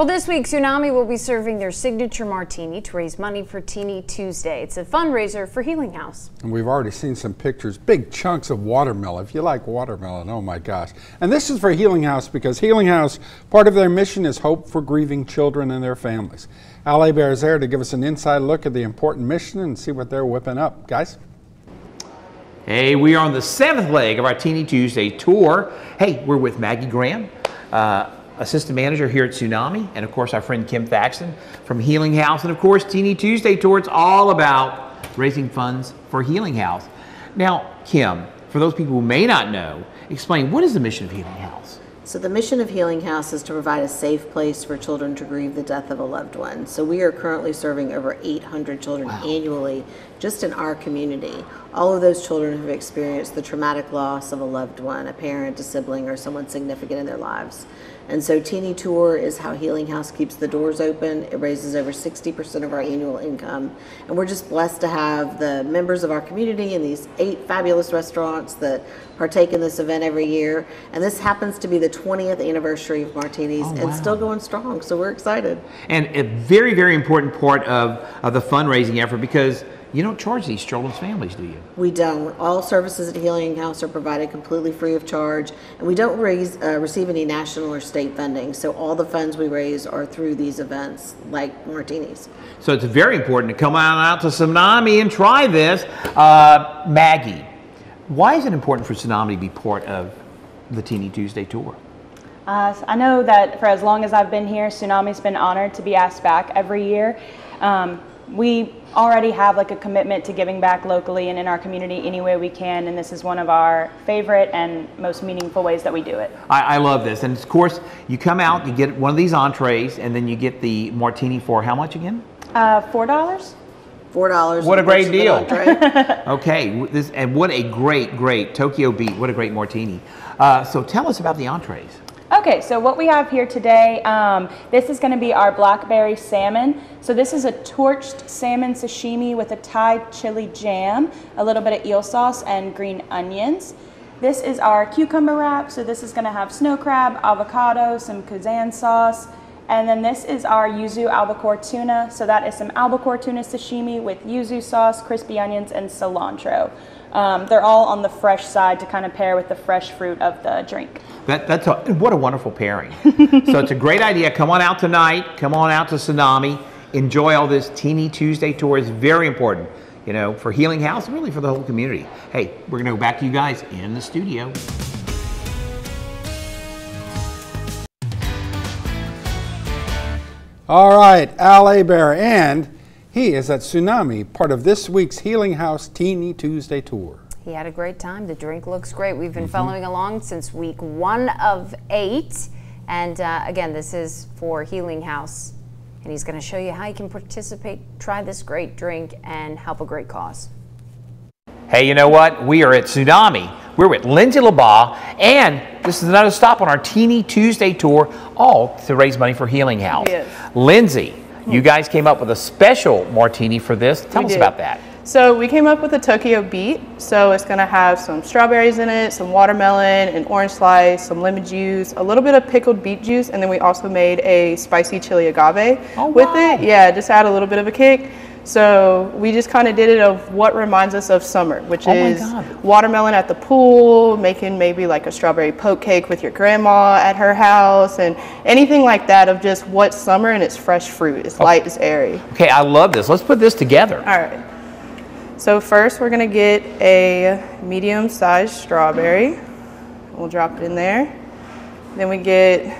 Well, this week, Tsunami will be serving their signature martini to raise money for 'Tini Tuesday. It's a fundraiser for Healing House. And we've already seen some pictures, big chunks of watermelon. If you like watermelon, oh my gosh. And this is for Healing House because Healing House, part of their mission is hope for grieving children and their families. Al Hebert is there to give us an inside look at the important mission and see what they're whipping up. Guys? Hey, we are on the seventh leg of our 'Tini Tuesday tour. Hey, we're with Maggie Graham. Uh, assistant manager here at Tsunami, and of course our friend Kim Thaxton from Healing House, and of course 'Tini Tuesday Tour. It's all about raising funds for Healing House. Now, Kim, for those people who may not know, explain what is the mission of Healing House? So the mission of Healing House is to provide a safe place for children to grieve the death of a loved one. So we are currently serving over 800 children wow. annually just in our community. All of those children have experienced the traumatic loss of a loved one, a parent, a sibling, or someone significant in their lives. And so 'Tini Tour is how Healing House keeps the doors open. It raises over 60% of our annual income. And we're just blessed to have the members of our community and these eight fabulous restaurants that partake in this event every year. And this happens to be the 20th anniversary of Martinis oh, wow. and still going strong. So we're excited. And a very, very important part of, of the fundraising effort because you don't charge these children's families, do you? We don't. All services at Healing House are provided completely free of charge, and we don't raise, uh, receive any national or state funding. So all the funds we raise are through these events, like Martinis. So it's very important to come on out to Tsunami and try this. Uh, Maggie, why is it important for Tsunami to be part of the 'Tini Tuesday tour? Uh, I know that for as long as I've been here, Tsunami's been honored to be asked back every year. Um, we already have like a commitment to giving back locally and in our community any way we can and this is one of our favorite and most meaningful ways that we do it. I, I love this. And of course you come out you get one of these entrees and then you get the martini for how much again? Uh, four dollars. Four dollars. What a great deal. okay this and what a great great Tokyo Beet what a great martini. Uh, so tell us about the entrees Okay, so what we have here today, um, this is going to be our blackberry salmon. So this is a torched salmon sashimi with a Thai chili jam, a little bit of eel sauce, and green onions. This is our cucumber wrap. So this is going to have snow crab, avocado, some Kaizen sauce, and then this is our yuzu albacore tuna. So that is some albacore tuna sashimi with yuzu sauce, crispy onions, and cilantro. Um, they're all on the fresh side to kind of pair with the fresh fruit of the drink. That, that's a, what a wonderful pairing. so it's a great idea. Come on out tonight. Come on out to Tsunami. Enjoy all this 'Tini Tuesday tour. It's very important, you know, for Healing House really for the whole community. Hey, we're going to go back to you guys in the studio. All right, Al Hebert, and he is at Tsunami, part of this week's Healing House 'Tini Tuesday tour. He had a great time. The drink looks great. We've been mm -hmm. following along since week one of eight. And uh, again, this is for Healing House. And he's going to show you how you can participate, try this great drink, and help a great cause. Hey, you know what? We are at Tsunami. We're with Lindsay LaBaugh, and this is another stop on our 'Tini Tuesday tour, all to raise money for Healing House. Yes. Lindsay, you guys came up with a special martini for this. Tell we us did. about that. So we came up with a Tokyo Beet. So it's gonna have some strawberries in it, some watermelon, an orange slice, some lemon juice, a little bit of pickled beet juice, and then we also made a spicy chili agave oh, with wow. it. Yeah, just add a little bit of a kick. So we just kind of did it of what reminds us of summer, which oh is watermelon at the pool, making maybe like a strawberry poke cake with your grandma at her house, and anything like that of just what summer and it's fresh fruit. It's oh. light, it's airy. Okay, I love this. Let's put this together. All right. So first we're gonna get a medium-sized strawberry. We'll drop it in there. Then we get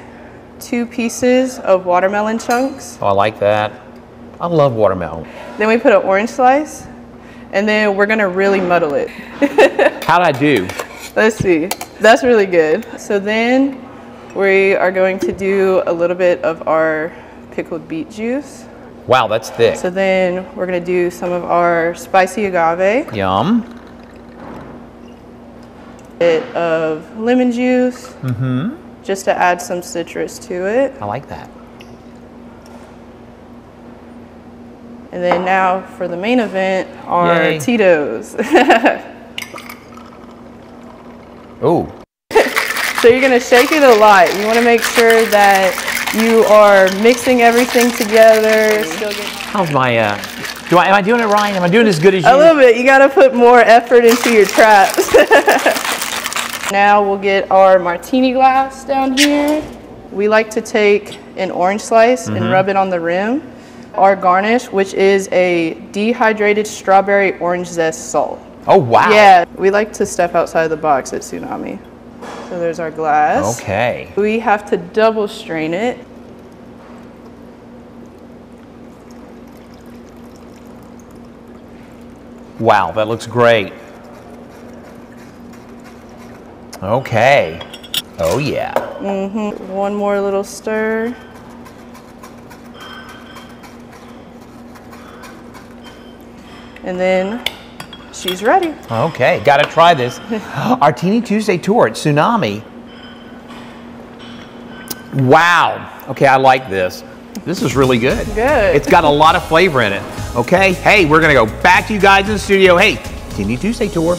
two pieces of watermelon chunks. Oh, I like that. I love watermelon. Then we put an orange slice, and then we're gonna really muddle it. How'd I do? Let's see. That's really good. So then we are going to do a little bit of our pickled beet juice. Wow, that's thick. So then we're gonna do some of our spicy agave. Yum. Bit of lemon juice. Mm-hmm. Just to add some citrus to it. I like that. And then now for the main event are Yay. Tito's. oh. so you're gonna shake it a lot. You wanna make sure that You are mixing everything together. How's my, uh, do I, am I doing it right? Am I doing as good as you? a little bit. You gotta put more effort into your traps. now we'll get our martini glass down here. We like to take an orange slice Mm-hmm. and rub it on the rim. Our garnish, which is a dehydrated strawberry orange zest salt. Oh, wow. Yeah, we like to step outside the box at Tsunami. So there's our glass. Okay. We have to double strain it. Wow, that looks great. Okay. Oh, yeah. Mm-hmm. One more little stir. And then she's ready. Okay, got to try this. Our 'Tini Tuesday tour at Tsunami. Wow. Okay, I like this. This is really good. Good. It's got a lot of flavor in it. Okay, hey, we're going to go back to you guys in the studio. Hey, 'Tini Tuesday tour.